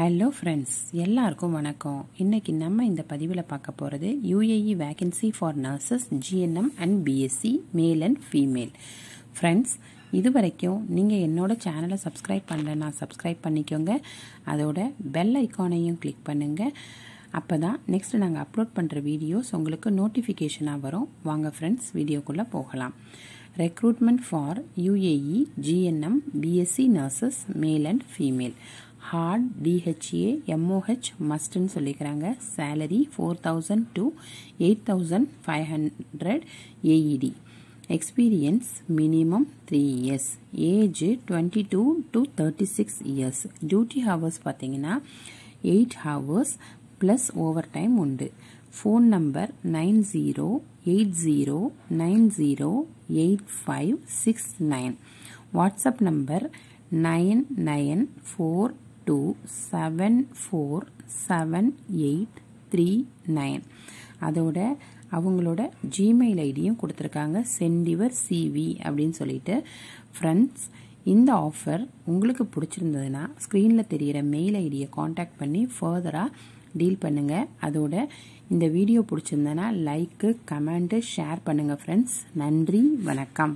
Hello friends எல்லாருக்கும் வணக்கம். இன்னைக்கு நம்ம இந்த பதிவில் பார்க்க போகிறது UAE vacancy for nurses GNM and BSc male and female friends இது வரைக்கும் நீங்கள் என்னோட சேனலை சப்ஸ்கிரைப் பண்ணலன்னா சப்ஸ்கிரைப் பண்ணிக்கோங்க. அதோட பெல் ஐக்கானையும் கிளிக் பண்ணுங்கள் அப்போ தான் நெக்ஸ்ட் நாங்கள் அப்லோட் பண்ணுற வீடியோஸ் உங்களுக்கு நோட்டிஃபிகேஷனாக வரும். வாங்க ஃப்ரெண்ட்ஸ் வீடியோக்குள்ளே போகலாம். Recruitment for UAE GNM BSc nurses male and female hard DHA MOH மஸ்ட்னு சொல்லிக்கிறாங்க. Salary four thousand to eight thousand five hundred AED experience minimum three years age twenty two to thirty six years duty hours பார்த்தீங்கன்னா eight hours plus overtime உண்டு. Phone number nine zero eight zero nine zero eight five six nine WhatsApp number nine nine four two seven four seven eight three nine அதோட அவங்களோட Gmail ஐடியும் கொடுத்துருக்காங்க. சென்டிவர் CV அப்படின்னு சொல்லிட்டு. Friends இந்த offer உங்களுக்கு பிடிச்சிருந்ததுன்னா ஸ்க்ரீனில் தெரிகிற மெயில் ஐடியை காண்டாக்ட் பண்ணி ஃபர்தராக டீல் பண்ணுங்கள் அதோட இந்த வீடியோ பிடிச்சிருந்தேன்னா லைக்கு கமெண்ட்டு ஷேர் பண்ணுங்கள் ஃப்ரெண்ட்ஸ் நன்றி வணக்கம்.